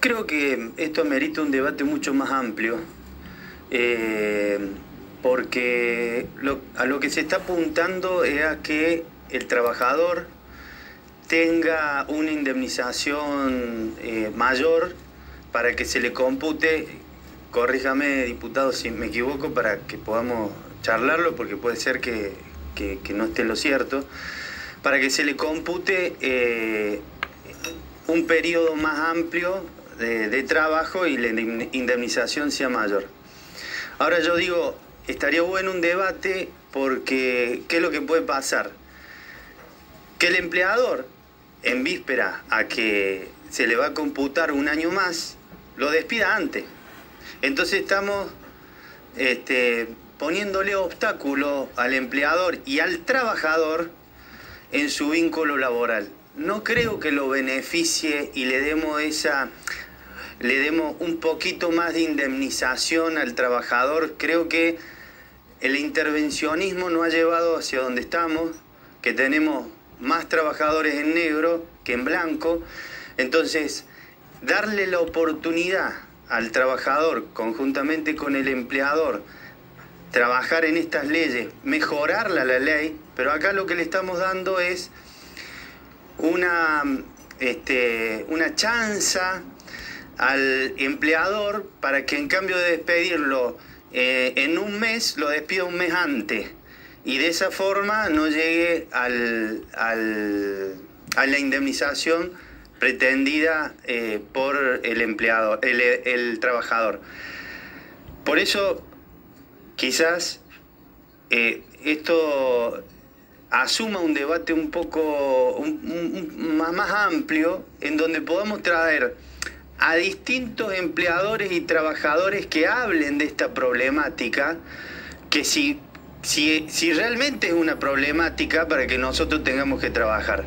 Creo que esto merita un debate mucho más amplio, eh, porque a lo que se está apuntando es a que el trabajador tenga una indemnización eh, mayor para que se le compute, corríjame diputado si me equivoco, para que podamos charlarlo, porque puede ser que, no esté lo cierto, para que se le compute eh, un periodo más amplio de, trabajo y la indemnización sea mayor. Ahora yo digo, estaría bueno un debate porque ¿qué es lo que puede pasar? Que el empleador, en víspera a que se le va a computar un año más, lo despida antes. Entonces estamos este, poniéndole obstáculo al empleador y al trabajador en su vínculo laboral. No creo que lo beneficie y le demos esa le demos un poquito más de indemnización al trabajador. Creo que el intervencionismo no ha llevado hacia donde estamos, que tenemos más trabajadores en negro que en blanco. Entonces, darle la oportunidad al trabajador, conjuntamente con el empleador, trabajar en estas leyes, mejorarla la ley, pero acá lo que le estamos dando es una, este, una chanza al empleador para que en cambio de despedirlo eh, en un mes, lo despida un mes antes. Y de esa forma no llegue al, a la indemnización pretendida eh, por el empleador, el, trabajador. Por eso, quizás eh, esto asuma un debate un poco más, más amplio en donde podamos traer a distintos empleadores y trabajadores que hablen de esta problemática, que si, si, si realmente es una problemática para que nosotros tengamos que trabajar.